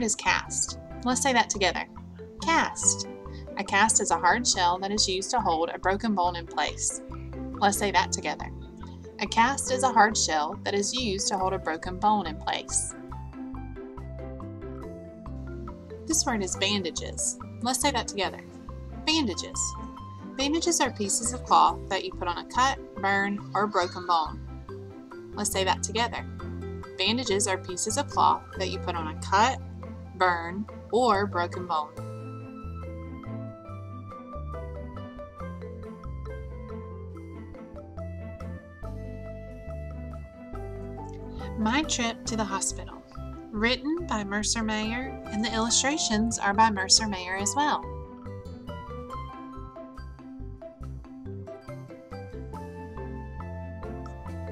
word is cast. Let's say that together. Cast. A cast is a hard shell that is used to hold a broken bone in place. Let's say that together. A cast is a hard shell that is used to hold a broken bone in place. This word is bandages. Let's say that together. Bandages. Bandages are pieces of cloth that you put on a cut, burn, or broken bone. Let's say that together. Bandages are pieces of cloth that you put on a cut, burn, or broken bone. My Trip to the Hospital. Written by Mercer Mayer, and the illustrations are by Mercer Mayer as well.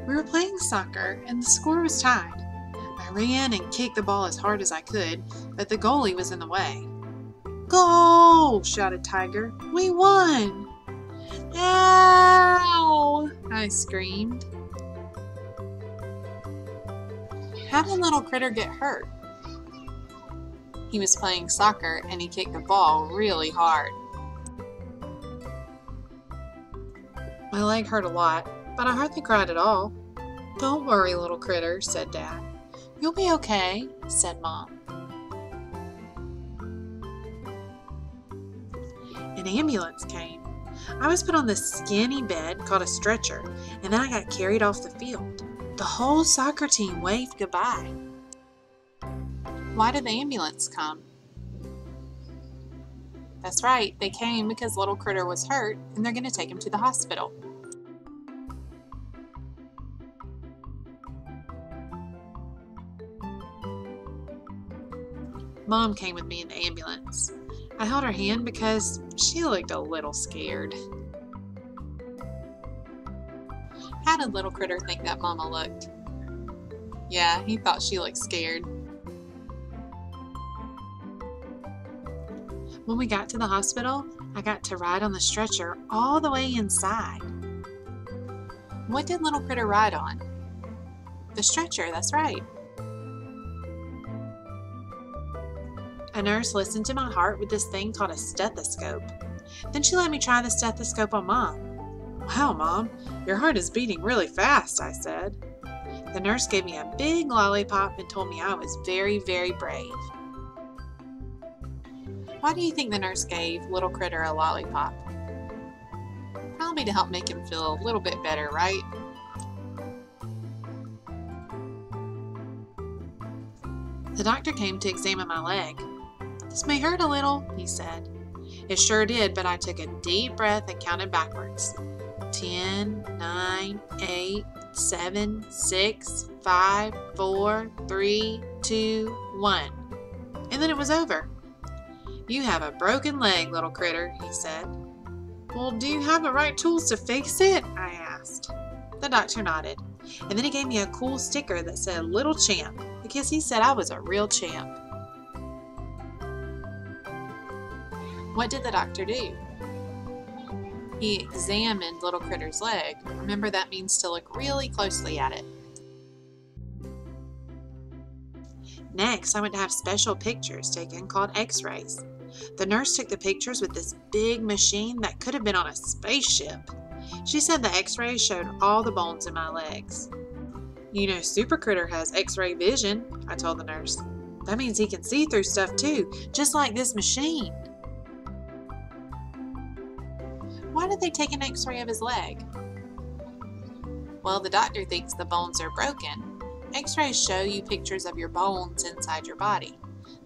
We were playing soccer, and the score was tied. I ran and kicked the ball as hard as I could, but the goalie was in the way. Goal! shouted Tiger. We won! Ow! I screamed. How did little critter get hurt? He was playing soccer and he kicked the ball really hard. My leg hurt a lot, but I hardly cried at all. Don't worry, little critter, said Dad. You'll be okay, said Mom. An ambulance came. I was put on this skinny bed called a stretcher, and then I got carried off the field. The whole soccer team waved goodbye. Why did the ambulance come? That's right, they came because little critter was hurt and they're going to take him to the hospital. Mom came with me in the ambulance. I held her hand because she looked a little scared. How did little critter think that Mama looked? Yeah, he thought she looked scared. When we got to the hospital, I got to ride on the stretcher all the way inside. What did little critter ride on? The stretcher, that's right. A nurse listened to my heart with this thing called a stethoscope. Then she let me try the stethoscope on Mom. Wow, Mom, your heart is beating really fast, I said. The nurse gave me a big lollipop and told me I was very, very brave. Why do you think the nurse gave little critter a lollipop? Probably to help make him feel a little bit better, right? The doctor came to examine my leg. This may hurt a little, he said. It sure did, but I took a deep breath and counted backwards. 10, 9, 8, 7, 6, 5, 4, 3, 2, 1. And then it was over. You have a broken leg, little critter, he said. Well, do you have the right tools to fix it? I asked. The doctor nodded, and then he gave me a cool sticker that said Little Champ because he said I was a real champ. What did the doctor do? He examined Little Critter's leg. Remember, that means to look really closely at it. Next, I went to have special pictures taken called x rays. The nurse took the pictures with this big machine that could have been on a spaceship. She said the x rays showed all the bones in my legs. You know, Super Critter has x ray vision, I told the nurse. That means he can see through stuff too, just like this machine. Why did they take an x ray of his leg? Well, the doctor thinks the bones are broken. X rays show you pictures of your bones inside your body.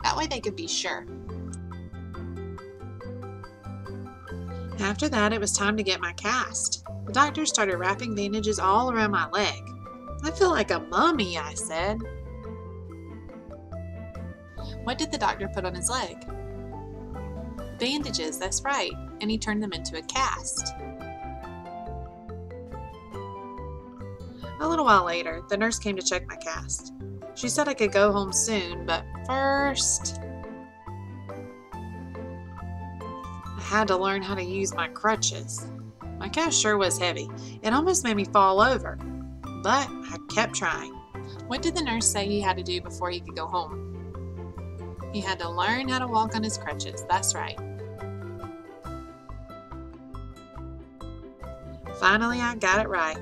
That way they could be sure. After that, it was time to get my cast. The doctor started wrapping bandages all around my leg. I feel like a mummy, I said. What did the doctor put on his leg? Bandages, that's right, and he turned them into a cast. A little while later, the nurse came to check my cast. She said I could go home soon, but first. I had to learn how to use my crutches. My cast sure was heavy. It almost made me fall over, but I kept trying. What did the nurse say he had to do before he could go home? He had to learn how to walk on his crutches. That's right. Finally, I got it right.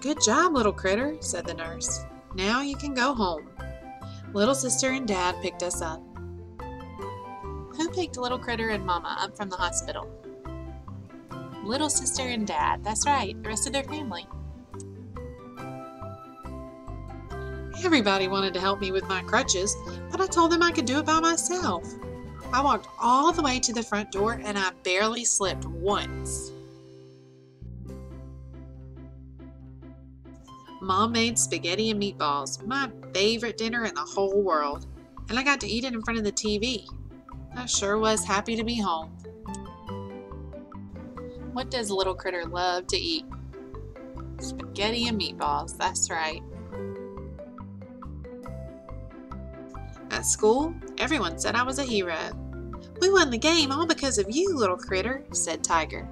Good job, little critter, said the nurse. Now you can go home. Little sister and dad picked us up. Who picked little critter and mama up from the hospital? Little sister and dad. That's right, the rest of their family. Everybody wanted to help me with my crutches, but I told them I could do it by myself. I walked all the way to the front door and I barely slipped once. Mom made spaghetti and meatballs, my favorite dinner in the whole world, and I got to eat it in front of the TV. I sure was happy to be home. What does little critter love to eat? Spaghetti and meatballs, that's right. At school, everyone said I was a hero. We won the game all because of you, little critter, said Tiger.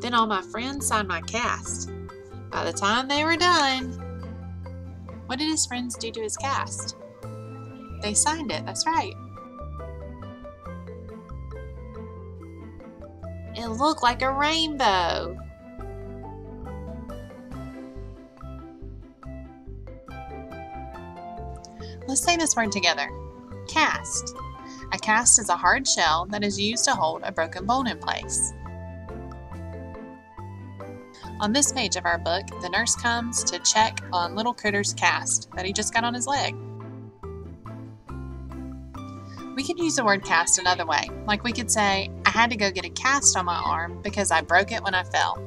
Then all my friends signed my cast. By the time they were done, what did his friends do to his cast? They signed it, that's right. It looked like a rainbow. Let's say this word together. Cast. A cast is a hard shell that is used to hold a broken bone in place. On this page of our book, the nurse comes to check on little Critter's cast that he just got on his leg. We could use the word cast another way, like we could say, I had to go get a cast on my arm because I broke it when I fell.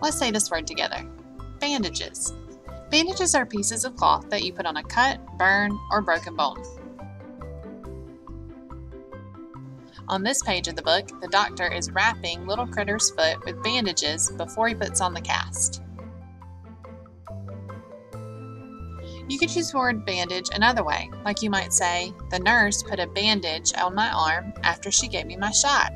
Let's say this word together bandages. Bandages are pieces of cloth that you put on a cut, burn, or broken bone. On this page of the book, the doctor is wrapping little Critter's foot with bandages before he puts on the cast. You could use the word bandage another way, like you might say, the nurse put a bandage on my arm after she gave me my shot.